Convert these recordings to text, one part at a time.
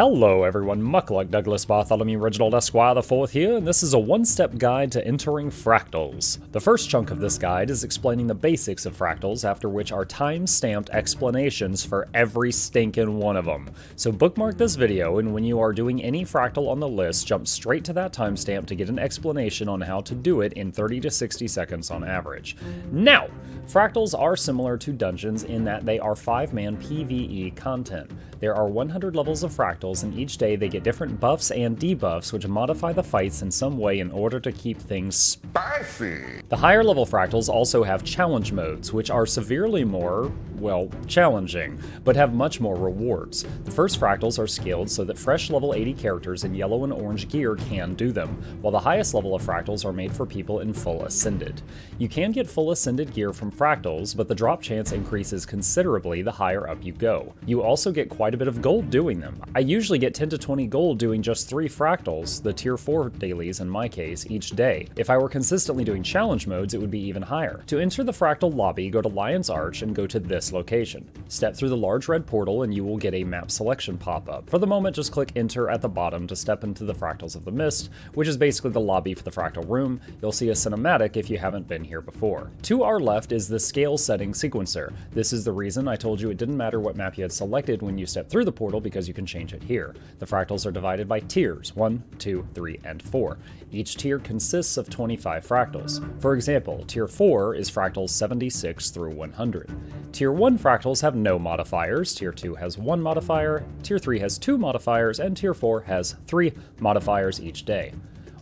Hello everyone, Mukluk Douglas Bartholomew Reginald Esquire IV here, and this is a one-step guide to entering fractals. The first chunk of this guide is explaining the basics of fractals, after which are time-stamped explanations for every stinking one of them. So bookmark this video, and when you are doing any fractal on the list, jump straight to that timestamp to get an explanation on how to do it in 30 to 60 seconds on average. Now, fractals are similar to dungeons in that they are 5-man PvE content. There are 100 levels of fractals and each day they get different buffs and debuffs which modify the fights in some way in order to keep things spicy. The higher level fractals also have challenge modes, which are severely more, well, challenging, but have much more rewards. The first fractals are scaled so that fresh level 80 characters in yellow and orange gear can do them, while the highest level of fractals are made for people in full ascended. You can get full ascended gear from fractals, but the drop chance increases considerably the higher up you go. You also get quite a bit of gold doing them. I usually get 10 to 20 gold doing just 3 fractals, the tier 4 dailies in my case, each day. If I were consistently doing challenge modes, it would be even higher. To enter the fractal lobby, go to Lion's Arch and go to this location. Step through the large red portal and you will get a map selection pop-up. For the moment, just click enter at the bottom to step into the Fractals of the Mist, which is basically the lobby for the fractal room. You'll see a cinematic if you haven't been here before. To our left is the scale setting sequencer. This is the reason I told you it didn't matter what map you had selected when you stepped through the portal because you can change it here. The fractals are divided by tiers 1, 2, 3, and 4. Each tier consists of 25 fractals. For example, tier 4 is fractals 76 through 100. Tier 1 fractals have no modifiers, tier 2 has 1 modifier, tier 3 has 2 modifiers, and tier 4 has 3 modifiers each day.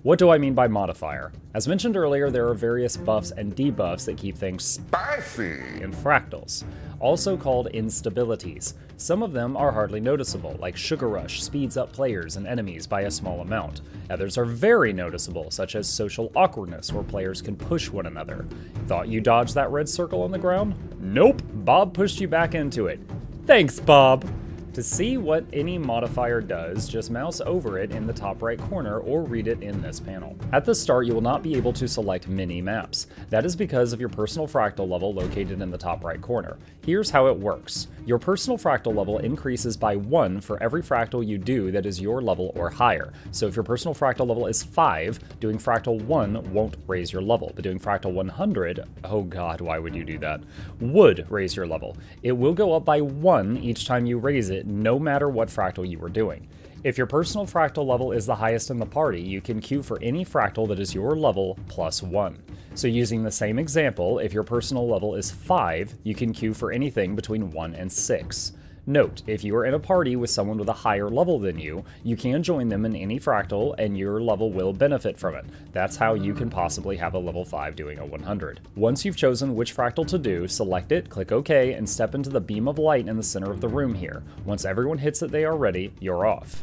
What do I mean by modifier? As mentioned earlier, there are various buffs and debuffs that keep things spicy in fractals, also called instabilities. Some of them are hardly noticeable, like Sugar Rush speeds up players and enemies by a small amount. Others are very noticeable, such as social awkwardness, where players can push one another. Thought you dodged that red circle on the ground? Nope, Bob pushed you back into it. Thanks, Bob! To see what any modifier does, just mouse over it in the top right corner or read it in this panel. At the start, you will not be able to select mini maps. That is because of your personal fractal level located in the top right corner. Here's how it works. Your personal fractal level increases by 1 for every fractal you do that is your level or higher. So if your personal fractal level is 5, doing fractal 1 won't raise your level, but doing fractal 100, oh god, why would you do that, would raise your level. It will go up by 1 each time you raise it no matter what fractal you are doing. If your personal fractal level is the highest in the party, you can queue for any fractal that is your level plus 1. So using the same example, if your personal level is 5, you can queue for anything between 1 and 6. Note, if you are in a party with someone with a higher level than you, you can join them in any fractal and your level will benefit from it. That's how you can possibly have a level 5 doing a 100. Once you've chosen which fractal to do, select it, click OK, and step into the beam of light in the center of the room here. Once everyone hits it they are ready, you're off.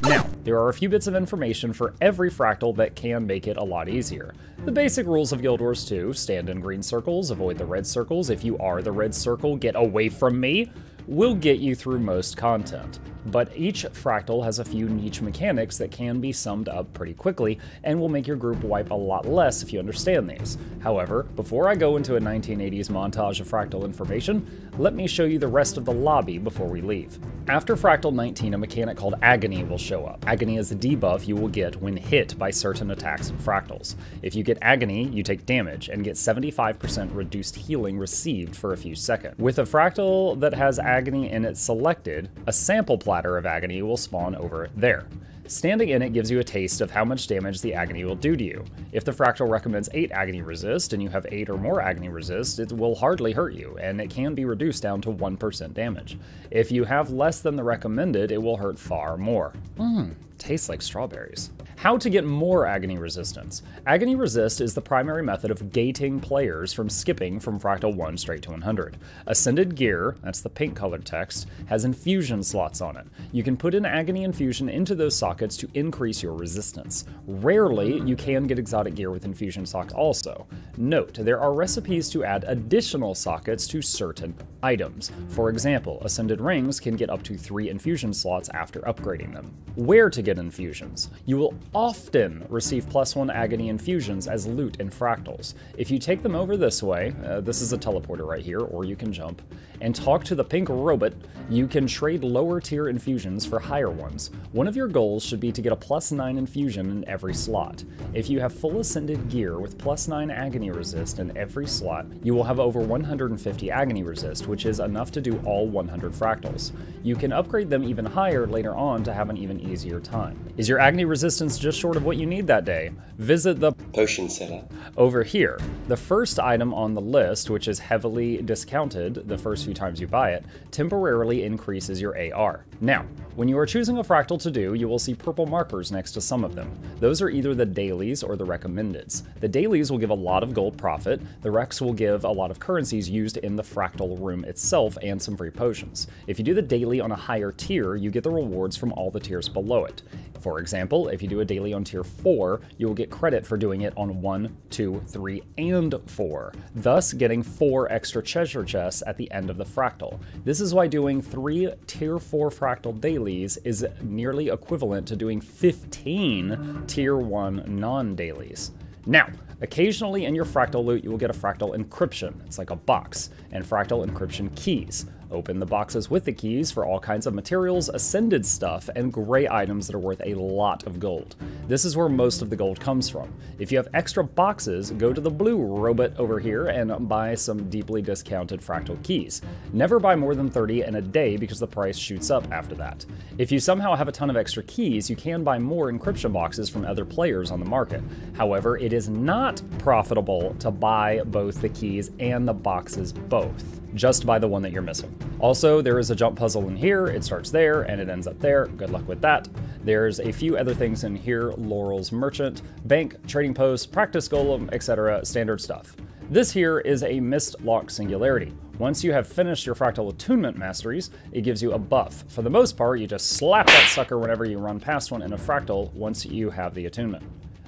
Now, there are a few bits of information for every fractal that can make it a lot easier. The basic rules of Guild Wars 2, stand in green circles, avoid the red circles, if you are the red circle, get away from me, will get you through most content but each fractal has a few niche mechanics that can be summed up pretty quickly and will make your group wipe a lot less if you understand these. However, before I go into a 1980s montage of fractal information, let me show you the rest of the lobby before we leave. After Fractal 19, a mechanic called Agony will show up. Agony is a debuff you will get when hit by certain attacks and fractals. If you get Agony, you take damage and get 75% reduced healing received for a few seconds. With a fractal that has Agony in it selected, a sample platter of Agony will spawn over there. Standing in it gives you a taste of how much damage the Agony will do to you. If the Fractal recommends 8 Agony Resist, and you have 8 or more Agony Resist, it will hardly hurt you, and it can be reduced down to 1% damage. If you have less than the recommended, it will hurt far more. Mmm, tastes like strawberries. How to get more Agony Resistance. Agony Resist is the primary method of gating players from skipping from Fractal 1 straight to 100. Ascended Gear, that's the pink colored text, has infusion slots on it. You can put an Agony infusion into those sockets to increase your resistance. Rarely, you can get exotic gear with infusion socks also. Note, there are recipes to add additional sockets to certain items. For example, Ascended Rings can get up to 3 infusion slots after upgrading them. Where to get infusions? You will often receive plus 1 Agony infusions as loot in Fractals. If you take them over this way, uh, this is a teleporter right here, or you can jump, and talk to the pink robot, you can trade lower tier infusions for higher ones. One of your goals should be to get a plus 9 infusion in every slot. If you have full ascended gear with plus 9 agony resist in every slot, you will have over 150 agony resist, which is enough to do all 100 fractals. You can upgrade them even higher later on to have an even easier time. Is your agony resistance just short of what you need that day? Visit the potion seller over here. The first item on the list, which is heavily discounted the first few times you buy it, temporarily increases your AR. Now, when you are choosing a fractal to do, you will see purple markers next to some of them. Those are either the dailies or the recommendeds. The dailies will give a lot of gold profit, the recs will give a lot of currencies used in the fractal room itself and some free potions. If you do the daily on a higher tier, you get the rewards from all the tiers below it. For example, if you do a daily on tier 4, you will get credit for doing it on 1, 2, 3, and 4, thus getting 4 extra treasure chests at the end of the fractal. This is why doing 3 tier 4 fractal dailies is nearly equivalent to doing 15 tier 1 non-dailies. Now, occasionally in your fractal loot, you will get a fractal encryption. It's like a box, and fractal encryption keys. Open the boxes with the keys for all kinds of materials, ascended stuff, and gray items that are worth a lot of gold. This is where most of the gold comes from. If you have extra boxes, go to the blue robot over here and buy some deeply discounted fractal keys. Never buy more than 30 in a day because the price shoots up after that. If you somehow have a ton of extra keys, you can buy more encryption boxes from other players on the market. However, it is not profitable to buy both the keys and the boxes both just by the one that you're missing. Also, there is a jump puzzle in here. It starts there and it ends up there. Good luck with that. There's a few other things in here, Laurel's Merchant, Bank, Trading Post, Practice Golem, etc. Standard stuff. This here is a Mist Lock Singularity. Once you have finished your Fractal Attunement Masteries, it gives you a buff. For the most part, you just slap that sucker whenever you run past one in a Fractal once you have the attunement.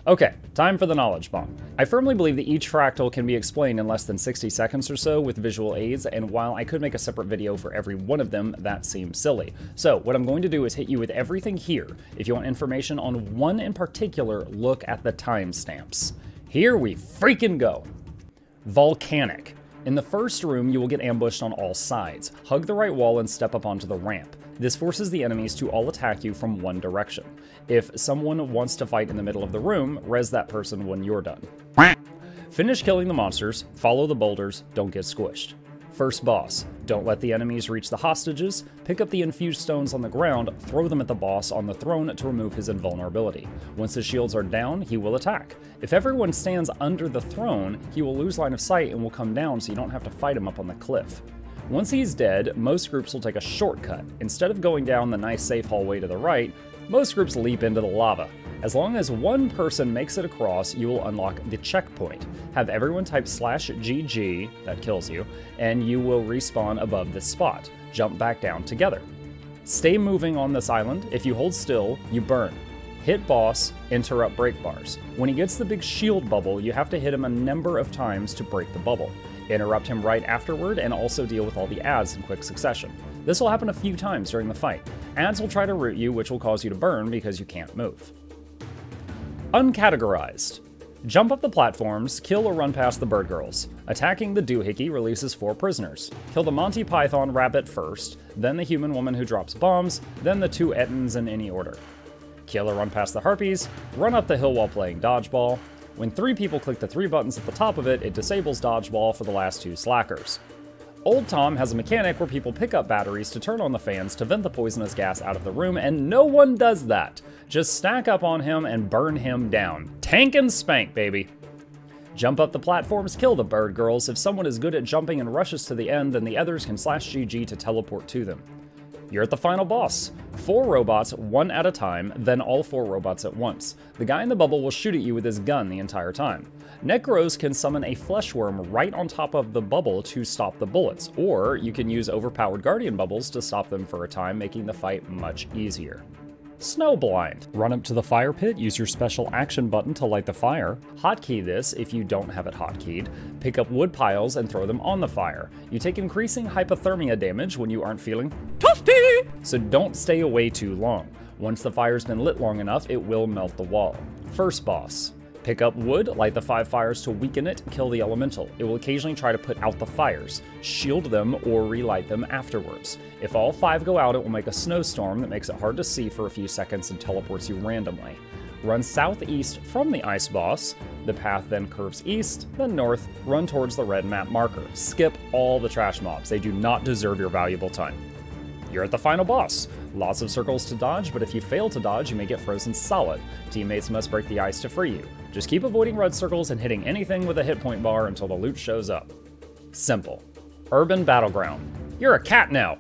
Okay, time for the knowledge bomb. I firmly believe that each fractal can be explained in less than 60 seconds or so with visual aids, and while I could make a separate video for every one of them, that seems silly. So what I'm going to do is hit you with everything here. If you want information on one in particular, look at the timestamps. Here we freaking go. Volcanic. In the first room, you will get ambushed on all sides. Hug the right wall and step up onto the ramp. This forces the enemies to all attack you from one direction. If someone wants to fight in the middle of the room, res that person when you're done. Finish killing the monsters, follow the boulders, don't get squished. First boss, don't let the enemies reach the hostages, pick up the infused stones on the ground, throw them at the boss on the throne to remove his invulnerability. Once his shields are down, he will attack. If everyone stands under the throne, he will lose line of sight and will come down so you don't have to fight him up on the cliff. Once he's dead, most groups will take a shortcut. Instead of going down the nice safe hallway to the right, most groups leap into the lava. As long as one person makes it across, you will unlock the checkpoint. Have everyone type slash GG, that kills you, and you will respawn above this spot. Jump back down together. Stay moving on this island. If you hold still, you burn. Hit boss, interrupt break bars. When he gets the big shield bubble, you have to hit him a number of times to break the bubble interrupt him right afterward, and also deal with all the ads in quick succession. This will happen a few times during the fight. Ads will try to root you, which will cause you to burn because you can't move. Uncategorized. Jump up the platforms, kill or run past the bird girls. Attacking the doohickey releases four prisoners. Kill the Monty Python rabbit first, then the human woman who drops bombs, then the two Ettins in any order. Or run past the harpies, run up the hill while playing dodgeball, when three people click the three buttons at the top of it, it disables dodgeball for the last two slackers. Old Tom has a mechanic where people pick up batteries to turn on the fans to vent the poisonous gas out of the room, and no one does that. Just stack up on him and burn him down. Tank and spank, baby. Jump up the platforms, kill the bird girls. If someone is good at jumping and rushes to the end, then the others can slash GG to teleport to them. You're at the final boss. Four robots, one at a time, then all four robots at once. The guy in the bubble will shoot at you with his gun the entire time. Necros can summon a flesh worm right on top of the bubble to stop the bullets, or you can use overpowered guardian bubbles to stop them for a time, making the fight much easier. Snowblind. Run up to the fire pit, use your special action button to light the fire. Hotkey this if you don't have it hotkeyed. Pick up wood piles and throw them on the fire. You take increasing hypothermia damage when you aren't feeling toasty, so don't stay away too long. Once the fire's been lit long enough, it will melt the wall. First boss. Pick up wood, light the five fires to weaken it, kill the elemental. It will occasionally try to put out the fires, shield them, or relight them afterwards. If all five go out, it will make a snowstorm that makes it hard to see for a few seconds and teleports you randomly. Run southeast from the ice boss. The path then curves east, then north, run towards the red map marker. Skip all the trash mobs, they do not deserve your valuable time. You're at the final boss. Lots of circles to dodge, but if you fail to dodge, you may get frozen solid. Teammates must break the ice to free you. Just keep avoiding red circles and hitting anything with a hit point bar until the loot shows up. Simple. Urban Battleground. You're a cat now!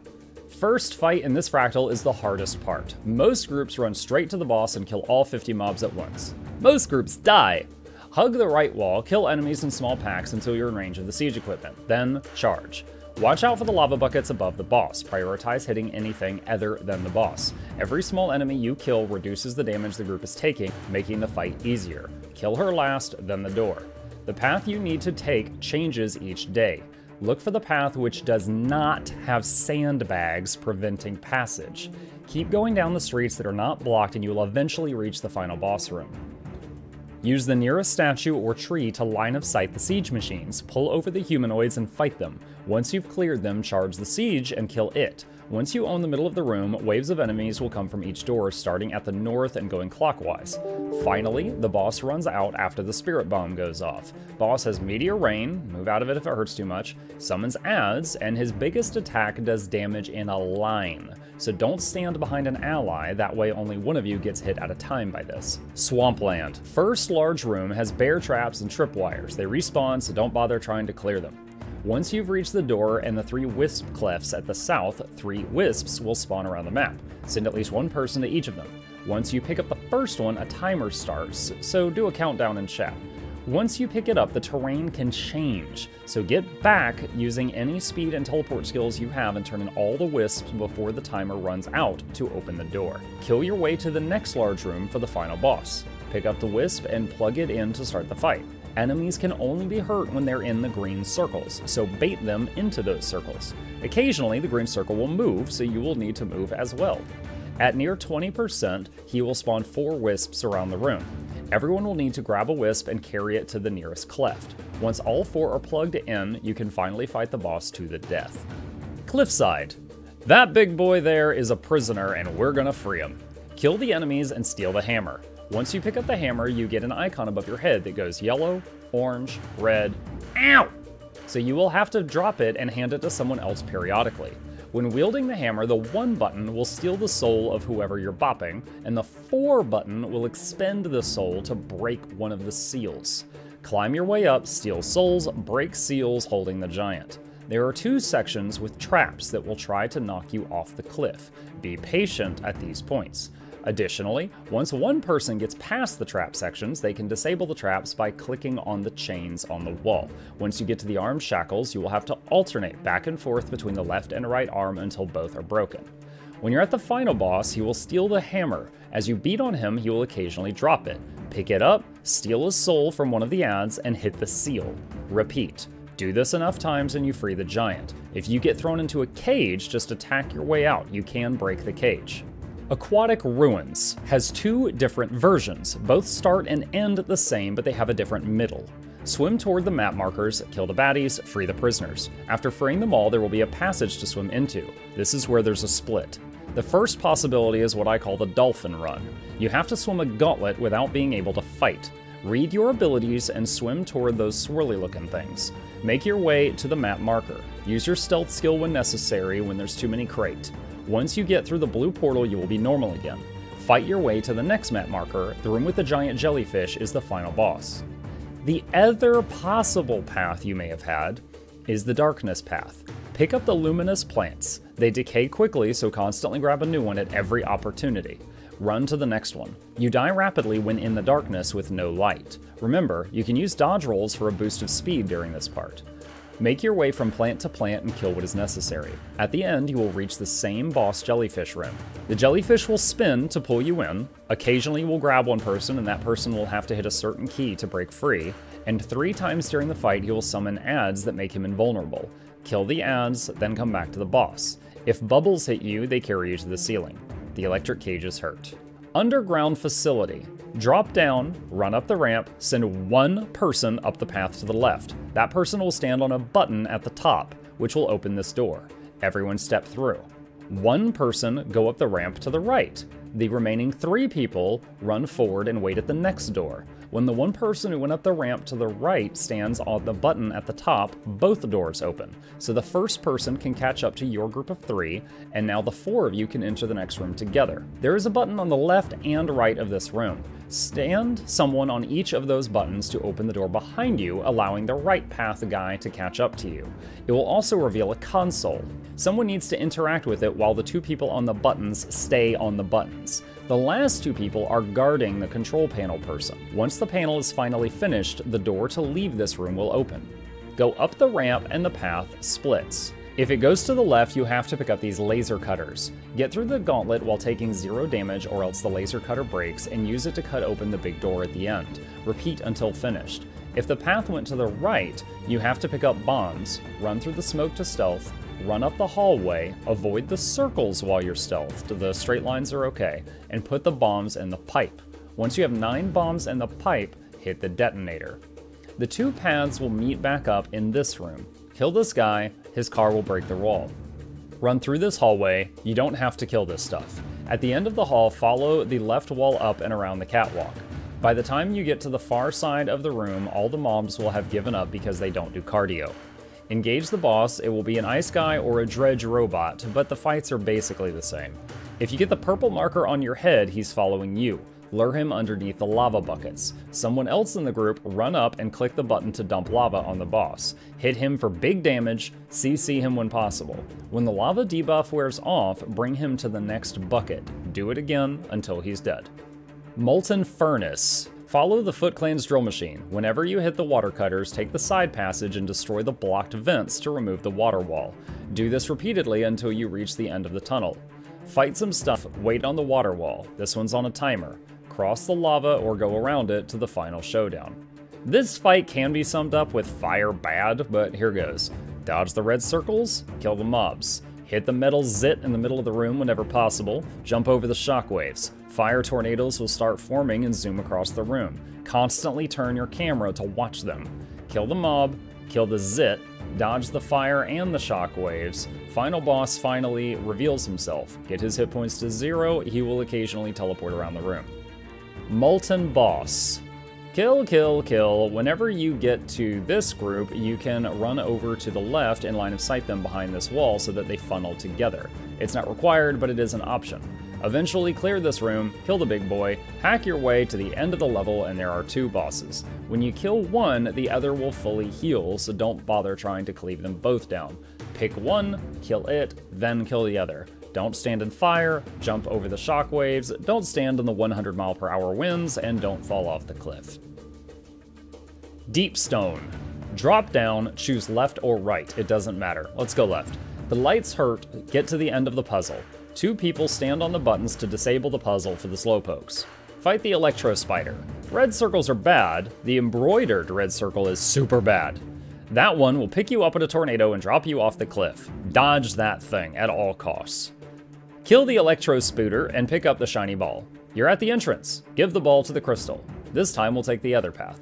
First fight in this fractal is the hardest part. Most groups run straight to the boss and kill all 50 mobs at once. Most groups die! Hug the right wall, kill enemies in small packs until you're in range of the siege equipment, then charge. Watch out for the lava buckets above the boss. Prioritize hitting anything other than the boss. Every small enemy you kill reduces the damage the group is taking, making the fight easier. Kill her last, then the door. The path you need to take changes each day. Look for the path which does not have sandbags preventing passage. Keep going down the streets that are not blocked and you will eventually reach the final boss room. Use the nearest statue or tree to line of sight the siege machines, pull over the humanoids and fight them. Once you've cleared them, charge the siege and kill it. Once you own the middle of the room, waves of enemies will come from each door, starting at the north and going clockwise. Finally, the boss runs out after the spirit bomb goes off. Boss has meteor rain, move out of it if it hurts too much, summons ads, and his biggest attack does damage in a line. So don't stand behind an ally, that way only one of you gets hit at a time by this. Swampland. First large room has bear traps and tripwires. They respawn, so don't bother trying to clear them. Once you've reached the door and the three wisp clefts at the south, three wisps will spawn around the map. Send at least one person to each of them. Once you pick up the first one, a timer starts, so do a countdown in chat. Once you pick it up, the terrain can change, so get back using any speed and teleport skills you have and turn in all the wisps before the timer runs out to open the door. Kill your way to the next large room for the final boss. Pick up the wisp and plug it in to start the fight. Enemies can only be hurt when they're in the green circles, so bait them into those circles. Occasionally, the green circle will move, so you will need to move as well. At near 20%, he will spawn 4 wisps around the room. Everyone will need to grab a wisp and carry it to the nearest cleft. Once all 4 are plugged in, you can finally fight the boss to the death. Cliffside. That big boy there is a prisoner and we're gonna free him. Kill the enemies and steal the hammer. Once you pick up the hammer, you get an icon above your head that goes yellow, orange, red, ow! So you will have to drop it and hand it to someone else periodically. When wielding the hammer, the 1 button will steal the soul of whoever you're bopping, and the 4 button will expend the soul to break one of the seals. Climb your way up, steal souls, break seals holding the giant. There are two sections with traps that will try to knock you off the cliff. Be patient at these points. Additionally, once one person gets past the trap sections, they can disable the traps by clicking on the chains on the wall. Once you get to the arm shackles, you will have to alternate back and forth between the left and right arm until both are broken. When you're at the final boss, he will steal the hammer. As you beat on him, he will occasionally drop it. Pick it up, steal a soul from one of the ads, and hit the seal. Repeat. Do this enough times and you free the giant. If you get thrown into a cage, just attack your way out. You can break the cage. Aquatic Ruins has two different versions. Both start and end the same, but they have a different middle. Swim toward the map markers, kill the baddies, free the prisoners. After freeing them all, there will be a passage to swim into. This is where there's a split. The first possibility is what I call the dolphin run. You have to swim a gauntlet without being able to fight. Read your abilities and swim toward those swirly looking things. Make your way to the map marker. Use your stealth skill when necessary when there's too many crate. Once you get through the blue portal, you will be normal again. Fight your way to the next map marker, the room with the giant jellyfish is the final boss. The other possible path you may have had is the darkness path. Pick up the luminous plants. They decay quickly, so constantly grab a new one at every opportunity. Run to the next one. You die rapidly when in the darkness with no light. Remember, you can use dodge rolls for a boost of speed during this part. Make your way from plant to plant and kill what is necessary. At the end, you will reach the same boss jellyfish room. The jellyfish will spin to pull you in, occasionally you will grab one person and that person will have to hit a certain key to break free, and three times during the fight he will summon ads that make him invulnerable. Kill the ads, then come back to the boss. If bubbles hit you, they carry you to the ceiling. The electric cages hurt. Underground facility. Drop down, run up the ramp, send one person up the path to the left. That person will stand on a button at the top, which will open this door. Everyone step through. One person go up the ramp to the right. The remaining three people run forward and wait at the next door. When the one person who went up the ramp to the right stands on the button at the top, both doors open. So the first person can catch up to your group of three, and now the four of you can enter the next room together. There is a button on the left and right of this room. Stand someone on each of those buttons to open the door behind you, allowing the right path guy to catch up to you. It will also reveal a console. Someone needs to interact with it while the two people on the buttons stay on the buttons. The last two people are guarding the control panel person. Once the panel is finally finished, the door to leave this room will open. Go up the ramp and the path splits. If it goes to the left, you have to pick up these laser cutters. Get through the gauntlet while taking zero damage or else the laser cutter breaks and use it to cut open the big door at the end. Repeat until finished. If the path went to the right, you have to pick up bombs, run through the smoke to stealth, run up the hallway, avoid the circles while you're stealthed, the straight lines are okay, and put the bombs in the pipe. Once you have 9 bombs in the pipe, hit the detonator. The two paths will meet back up in this room. Kill this guy, his car will break the wall. Run through this hallway, you don't have to kill this stuff. At the end of the hall, follow the left wall up and around the catwalk. By the time you get to the far side of the room, all the mobs will have given up because they don't do cardio. Engage the boss, it will be an ice guy or a dredge robot, but the fights are basically the same. If you get the purple marker on your head, he's following you. Lure him underneath the lava buckets. Someone else in the group run up and click the button to dump lava on the boss. Hit him for big damage, CC him when possible. When the lava debuff wears off, bring him to the next bucket. Do it again until he's dead. Molten Furnace. Follow the Foot Clan's drill machine. Whenever you hit the water cutters, take the side passage and destroy the blocked vents to remove the water wall. Do this repeatedly until you reach the end of the tunnel. Fight some stuff, wait on the water wall. This one's on a timer cross the lava or go around it to the final showdown. This fight can be summed up with fire bad, but here goes. Dodge the red circles, kill the mobs. Hit the metal zit in the middle of the room whenever possible, jump over the shockwaves. Fire tornadoes will start forming and zoom across the room. Constantly turn your camera to watch them. Kill the mob, kill the zit, dodge the fire and the shockwaves. Final boss finally reveals himself. Get his hit points to zero, he will occasionally teleport around the room. Molten Boss. Kill, kill, kill. Whenever you get to this group, you can run over to the left and line of sight them behind this wall so that they funnel together. It's not required, but it is an option. Eventually clear this room, kill the big boy, hack your way to the end of the level, and there are two bosses. When you kill one, the other will fully heal, so don't bother trying to cleave them both down. Pick one, kill it, then kill the other. Don't stand in fire, jump over the shockwaves, don't stand in the 100 mile per hour winds, and don't fall off the cliff. Deep Stone. Drop down, choose left or right, it doesn't matter. Let's go left. The lights hurt, get to the end of the puzzle. Two people stand on the buttons to disable the puzzle for the slowpokes. Fight the Electro Spider. Red circles are bad, the embroidered red circle is super bad. That one will pick you up in a tornado and drop you off the cliff. Dodge that thing at all costs. Kill the Electro Spooter and pick up the shiny ball. You're at the entrance. Give the ball to the crystal. This time we'll take the other path.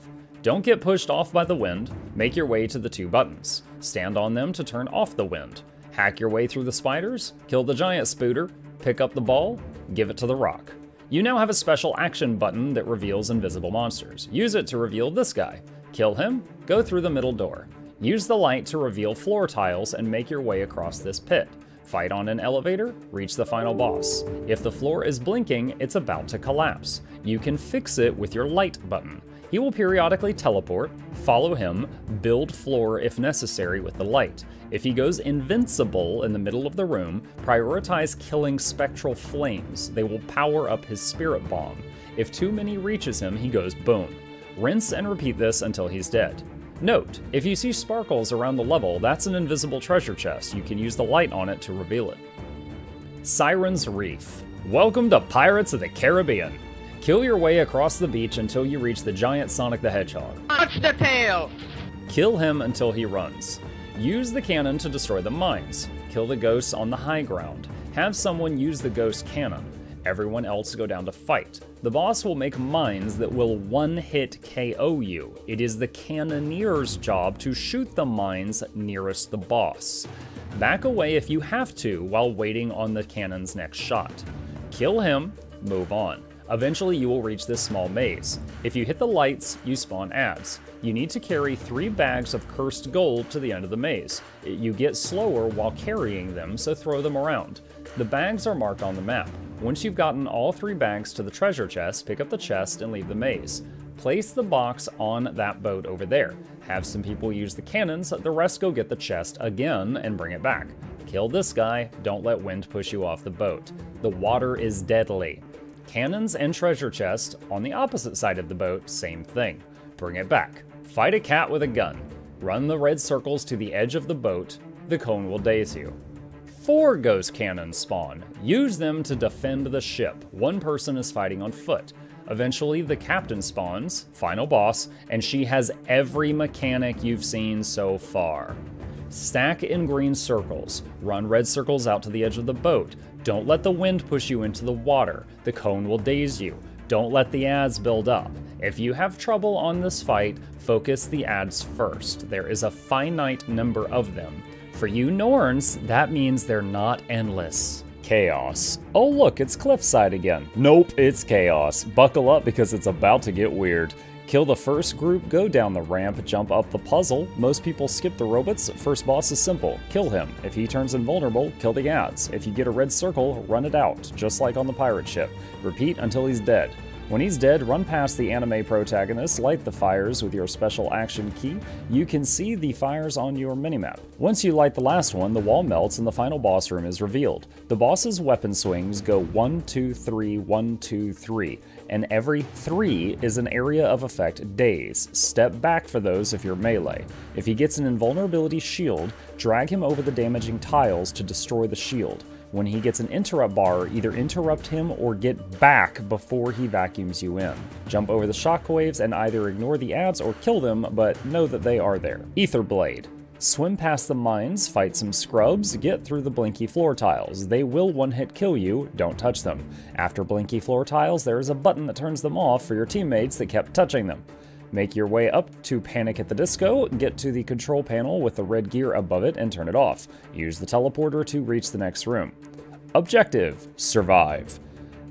Don't get pushed off by the wind. Make your way to the two buttons. Stand on them to turn off the wind. Hack your way through the spiders, kill the giant spooter, pick up the ball, give it to the rock. You now have a special action button that reveals invisible monsters. Use it to reveal this guy. Kill him, go through the middle door. Use the light to reveal floor tiles and make your way across this pit. Fight on an elevator, reach the final boss. If the floor is blinking, it's about to collapse. You can fix it with your light button. He will periodically teleport, follow him, build floor if necessary with the light. If he goes invincible in the middle of the room, prioritize killing spectral flames. They will power up his spirit bomb. If too many reaches him, he goes boom. Rinse and repeat this until he's dead. Note, if you see sparkles around the level, that's an invisible treasure chest. You can use the light on it to reveal it. Siren's Reef. Welcome to Pirates of the Caribbean. Kill your way across the beach until you reach the giant Sonic the Hedgehog. Watch the tail! Kill him until he runs. Use the cannon to destroy the mines. Kill the ghosts on the high ground. Have someone use the ghost cannon. Everyone else go down to fight. The boss will make mines that will one-hit KO you. It is the cannoneer's job to shoot the mines nearest the boss. Back away if you have to while waiting on the cannon's next shot. Kill him, move on. Eventually you will reach this small maze. If you hit the lights, you spawn ads. You need to carry three bags of cursed gold to the end of the maze. You get slower while carrying them, so throw them around. The bags are marked on the map. Once you've gotten all three bags to the treasure chest, pick up the chest and leave the maze. Place the box on that boat over there. Have some people use the cannons, the rest go get the chest again and bring it back. Kill this guy, don't let wind push you off the boat. The water is deadly. Cannons and treasure chest on the opposite side of the boat, same thing. Bring it back. Fight a cat with a gun. Run the red circles to the edge of the boat. The cone will daze you. Four ghost cannons spawn. Use them to defend the ship. One person is fighting on foot. Eventually, the captain spawns, final boss, and she has every mechanic you've seen so far. Stack in green circles. Run red circles out to the edge of the boat. Don't let the wind push you into the water. The cone will daze you. Don't let the ads build up. If you have trouble on this fight, focus the ads first. There is a finite number of them. For you Norns, that means they're not endless. Chaos. Oh look, it's Cliffside again. Nope, it's Chaos. Buckle up because it's about to get weird. Kill the first group, go down the ramp, jump up the puzzle. Most people skip the robots. First boss is simple. Kill him. If he turns invulnerable, kill the ads. If you get a red circle, run it out, just like on the pirate ship. Repeat until he's dead. When he's dead, run past the anime protagonist, light the fires with your special action key. You can see the fires on your minimap. Once you light the last one, the wall melts and the final boss room is revealed. The boss's weapon swings go 1, 2, 3, 1, 2, 3, and every 3 is an area of effect daze. Step back for those if you're melee. If he gets an invulnerability shield, drag him over the damaging tiles to destroy the shield. When he gets an interrupt bar, either interrupt him or get back before he vacuums you in. Jump over the shockwaves and either ignore the ads or kill them, but know that they are there. Aetherblade. Swim past the mines, fight some scrubs, get through the blinky floor tiles. They will one-hit kill you, don't touch them. After blinky floor tiles, there is a button that turns them off for your teammates that kept touching them. Make your way up to Panic at the Disco, get to the control panel with the red gear above it and turn it off. Use the teleporter to reach the next room. Objective, survive.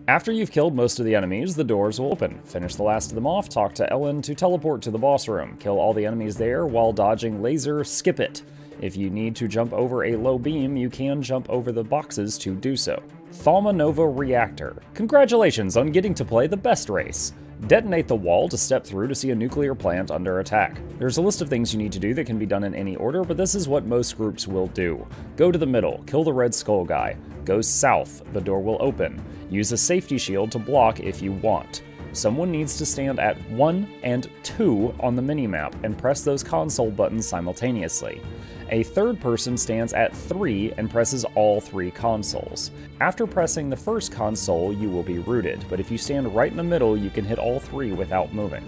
After you've killed most of the enemies, the doors will open. Finish the last of them off, talk to Ellen to teleport to the boss room. Kill all the enemies there while dodging laser, skip it. If you need to jump over a low beam, you can jump over the boxes to do so. Thaumanova Reactor. Congratulations on getting to play the best race. Detonate the wall to step through to see a nuclear plant under attack. There's a list of things you need to do that can be done in any order, but this is what most groups will do. Go to the middle, kill the red skull guy. Go south, the door will open. Use a safety shield to block if you want. Someone needs to stand at 1 and 2 on the minimap and press those console buttons simultaneously. A third person stands at 3 and presses all three consoles. After pressing the first console, you will be rooted, but if you stand right in the middle, you can hit all three without moving.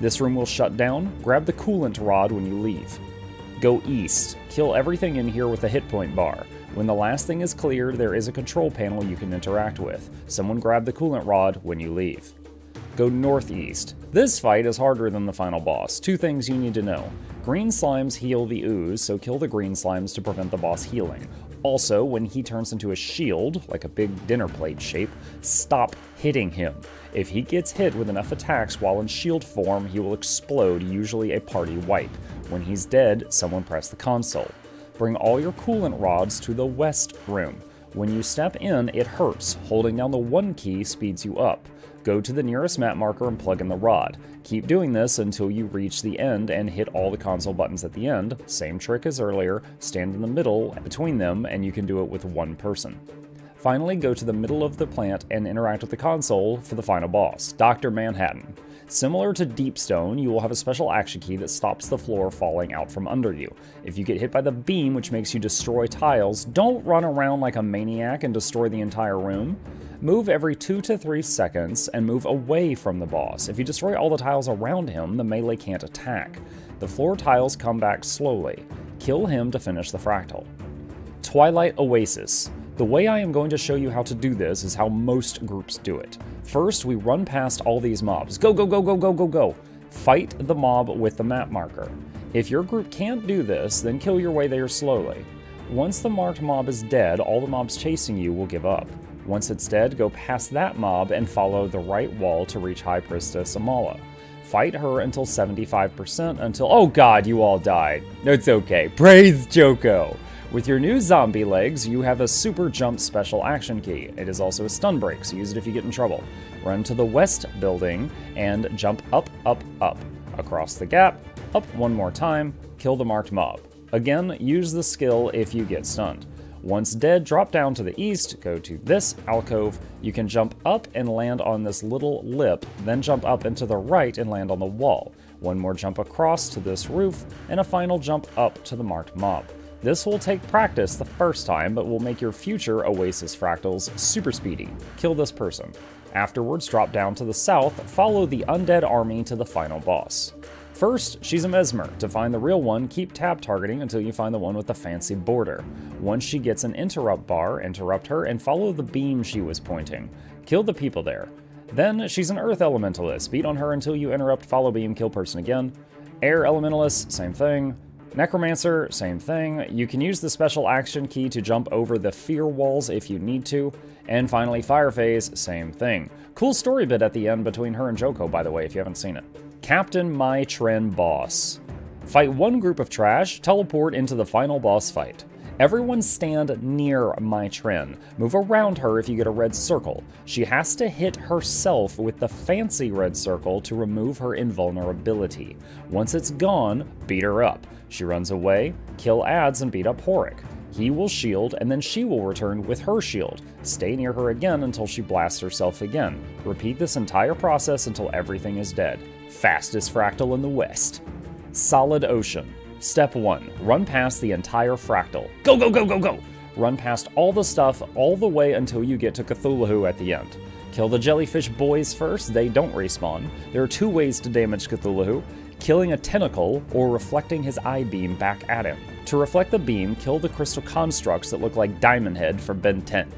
This room will shut down, grab the coolant rod when you leave. Go east, kill everything in here with a hit point bar. When the last thing is cleared, there is a control panel you can interact with. Someone grab the coolant rod when you leave. Go northeast. This fight is harder than the final boss. Two things you need to know. Green slimes heal the ooze, so kill the green slimes to prevent the boss healing. Also, when he turns into a shield, like a big dinner plate shape, stop hitting him. If he gets hit with enough attacks while in shield form, he will explode, usually a party wipe. When he's dead, someone press the console. Bring all your coolant rods to the west room. When you step in, it hurts. Holding down the 1 key speeds you up. Go to the nearest map marker and plug in the rod. Keep doing this until you reach the end and hit all the console buttons at the end. Same trick as earlier, stand in the middle between them and you can do it with one person. Finally, go to the middle of the plant and interact with the console for the final boss, Dr. Manhattan. Similar to Deepstone, you will have a special action key that stops the floor falling out from under you. If you get hit by the beam, which makes you destroy tiles, don't run around like a maniac and destroy the entire room. Move every 2 to 3 seconds and move away from the boss. If you destroy all the tiles around him, the melee can't attack. The floor tiles come back slowly. Kill him to finish the fractal. Twilight Oasis. The way I am going to show you how to do this is how most groups do it. First, we run past all these mobs. Go, go, go, go, go, go, go. Fight the mob with the map marker. If your group can't do this, then kill your way there slowly. Once the marked mob is dead, all the mobs chasing you will give up. Once it's dead, go past that mob and follow the right wall to reach High Priestess Amala. Fight her until 75% until- Oh god, you all died. No, it's okay. Praise Joko! With your new zombie legs, you have a super jump special action key. It is also a stun break, so use it if you get in trouble. Run to the west building and jump up, up, up. Across the gap, up one more time, kill the marked mob. Again, use the skill if you get stunned. Once dead, drop down to the east, go to this alcove. You can jump up and land on this little lip, then jump up and to the right and land on the wall. One more jump across to this roof, and a final jump up to the marked mob. This will take practice the first time, but will make your future Oasis fractals super speedy. Kill this person. Afterwards, drop down to the south, follow the undead army to the final boss. First, she's a Mesmer. To find the real one, keep tab targeting until you find the one with the fancy border. Once she gets an interrupt bar, interrupt her and follow the beam she was pointing. Kill the people there. Then, she's an Earth Elementalist. Beat on her until you interrupt, follow beam, kill person again. Air Elementalist, same thing. Necromancer, same thing. You can use the special action key to jump over the fear walls if you need to. And finally, Fire Phase, same thing. Cool story bit at the end between her and Joko, by the way, if you haven't seen it. Captain Mai Trin Boss. Fight one group of trash, teleport into the final boss fight. Everyone stand near Mai Trin. Move around her if you get a red circle. She has to hit herself with the fancy red circle to remove her invulnerability. Once it's gone, beat her up. She runs away, kill ads, and beat up Horrik. He will shield, and then she will return with her shield. Stay near her again until she blasts herself again. Repeat this entire process until everything is dead. Fastest fractal in the West. Solid Ocean. Step 1. Run past the entire fractal. Go, go, go, go, go! Run past all the stuff all the way until you get to Cthulhu at the end. Kill the jellyfish boys first, they don't respawn. There are two ways to damage Cthulhu killing a tentacle or reflecting his eye beam back at him. To reflect the beam, kill the crystal constructs that look like Diamond Head from Ben 10.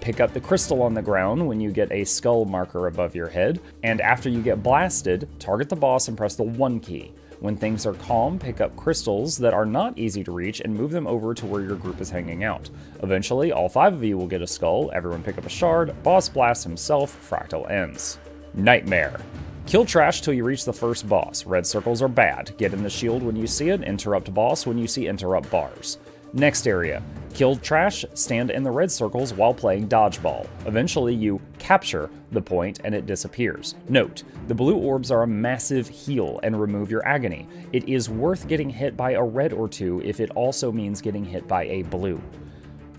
Pick up the crystal on the ground when you get a skull marker above your head, and after you get blasted, target the boss and press the 1 key. When things are calm, pick up crystals that are not easy to reach and move them over to where your group is hanging out. Eventually, all five of you will get a skull, everyone pick up a shard, boss blasts himself, fractal ends. Nightmare. Kill trash till you reach the first boss. Red circles are bad. Get in the shield when you see it, interrupt boss when you see interrupt bars. Next area. Kill trash, stand in the red circles while playing dodgeball. Eventually you capture the point and it disappears. Note, the blue orbs are a massive heal and remove your agony. It is worth getting hit by a red or two if it also means getting hit by a blue.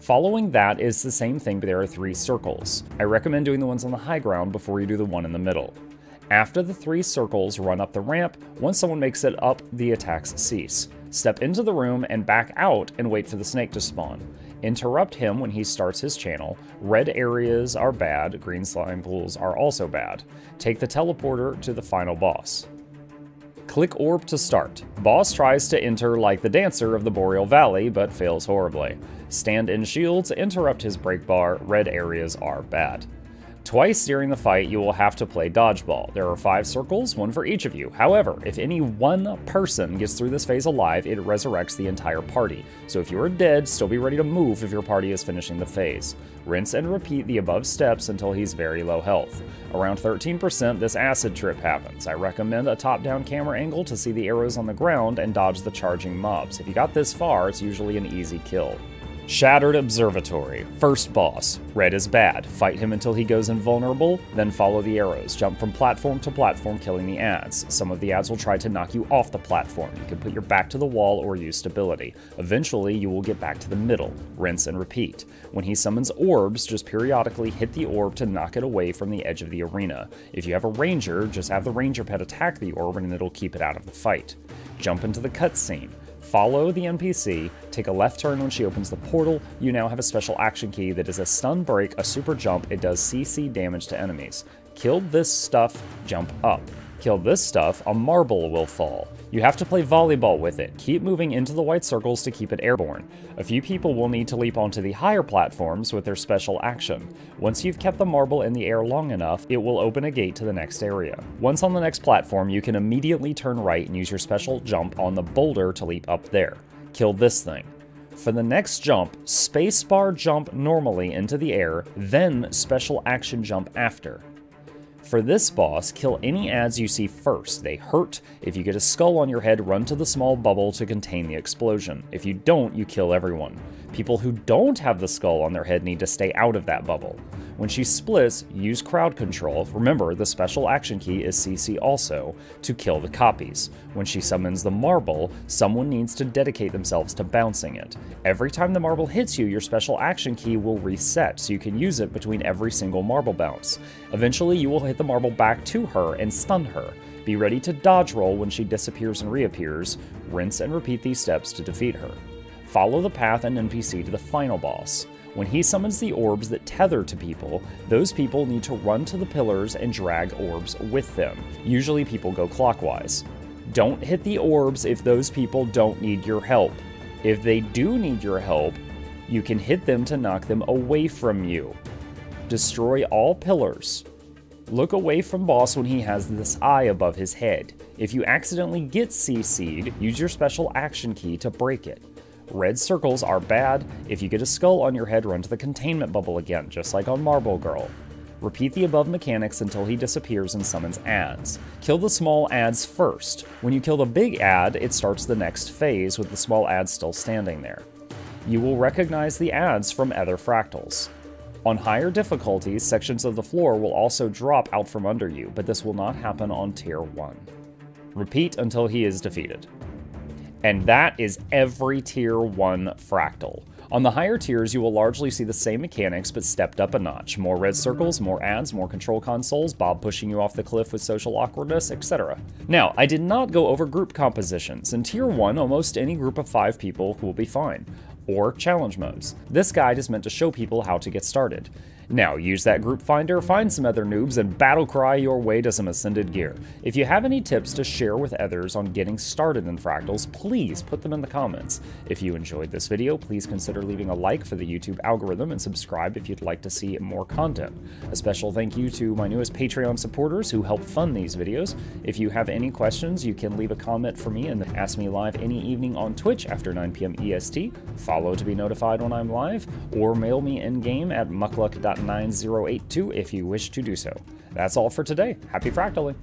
Following that is the same thing, but there are three circles. I recommend doing the ones on the high ground before you do the one in the middle. After the three circles run up the ramp, once someone makes it up, the attacks cease. Step into the room and back out and wait for the snake to spawn. Interrupt him when he starts his channel. Red areas are bad, green slime pools are also bad. Take the teleporter to the final boss. Click orb to start. Boss tries to enter like the dancer of the Boreal Valley, but fails horribly. Stand in shields, interrupt his break bar, red areas are bad. Twice during the fight, you will have to play dodgeball. There are five circles, one for each of you. However, if any one person gets through this phase alive, it resurrects the entire party. So if you are dead, still be ready to move if your party is finishing the phase. Rinse and repeat the above steps until he's very low health. Around 13%, this acid trip happens. I recommend a top-down camera angle to see the arrows on the ground and dodge the charging mobs. If you got this far, it's usually an easy kill. Shattered Observatory. First boss. Red is bad. Fight him until he goes invulnerable, then follow the arrows. Jump from platform to platform, killing the ads. Some of the ads will try to knock you off the platform. You can put your back to the wall or use stability. Eventually, you will get back to the middle. Rinse and repeat. When he summons orbs, just periodically hit the orb to knock it away from the edge of the arena. If you have a ranger, just have the ranger pet attack the orb and it'll keep it out of the fight. Jump into the cutscene. Follow the NPC, take a left turn when she opens the portal. You now have a special action key that is a stun break, a super jump. It does CC damage to enemies. Kill this stuff, jump up. Kill this stuff, a marble will fall. You have to play volleyball with it. Keep moving into the white circles to keep it airborne. A few people will need to leap onto the higher platforms with their special action. Once you've kept the marble in the air long enough, it will open a gate to the next area. Once on the next platform, you can immediately turn right and use your special jump on the boulder to leap up there. Kill this thing. For the next jump, spacebar jump normally into the air, then special action jump after. For this boss, kill any ads you see first. They hurt. If you get a skull on your head, run to the small bubble to contain the explosion. If you don't, you kill everyone. People who don't have the skull on their head need to stay out of that bubble. When she splits, use crowd control. Remember, the special action key is CC also, to kill the copies. When she summons the marble, someone needs to dedicate themselves to bouncing it. Every time the marble hits you, your special action key will reset, so you can use it between every single marble bounce. Eventually, you will hit the marble back to her and stun her. Be ready to dodge roll when she disappears and reappears. Rinse and repeat these steps to defeat her. Follow the path and NPC to the final boss. When he summons the orbs that tether to people, those people need to run to the pillars and drag orbs with them. Usually people go clockwise. Don't hit the orbs if those people don't need your help. If they do need your help, you can hit them to knock them away from you. Destroy all pillars. Look away from boss when he has this eye above his head. If you accidentally get CC'd, use your special action key to break it. Red circles are bad. If you get a skull on your head, run to the containment bubble again, just like on Marble Girl. Repeat the above mechanics until he disappears and summons ads. Kill the small ads first. When you kill the big ad, it starts the next phase with the small ads still standing there. You will recognize the ads from other fractals. On higher difficulties, sections of the floor will also drop out from under you, but this will not happen on Tier 1. Repeat until he is defeated. And that is every Tier 1 fractal. On the higher tiers, you will largely see the same mechanics, but stepped up a notch. More red circles, more ads, more control consoles, Bob pushing you off the cliff with social awkwardness, etc. Now, I did not go over group compositions. In Tier 1, almost any group of 5 people will be fine. Or challenge modes. This guide is meant to show people how to get started. Now, use that group finder, find some other noobs, and battle cry your way to some ascended gear. If you have any tips to share with others on getting started in Fractals, please put them in the comments. If you enjoyed this video, please consider leaving a like for the YouTube algorithm and subscribe if you'd like to see more content. A special thank you to my newest Patreon supporters who help fund these videos. If you have any questions, you can leave a comment for me and ask me live any evening on Twitch after 9 p.m. EST. Follow to be notified when I'm live, or mail me in-game at mukluk.com 9082 if you wish to do so. That's all for today. Happy fractaling!